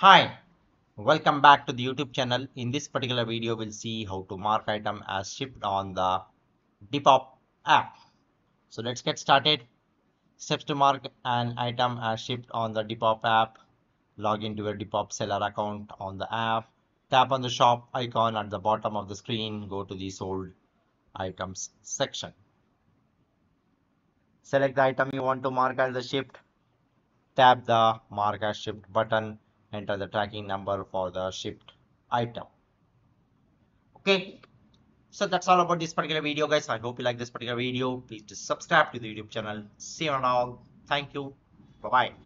Hi, welcome back to the YouTube channel. In this particular video, we'll see how to mark item as shipped on the Depop app. So let's get started. Steps to mark an item as shipped on the Depop app. Log into your Depop seller account on the app. Tap on the shop icon at the bottom of the screen. Go to the sold items section. Select the item you want to mark as the shipped. Tap the mark as shipped button enter the tracking number for the shipped item. Okay. So that's all about this particular video guys. I hope you like this particular video. Please just subscribe to the youtube channel. See you on all thank you. Bye bye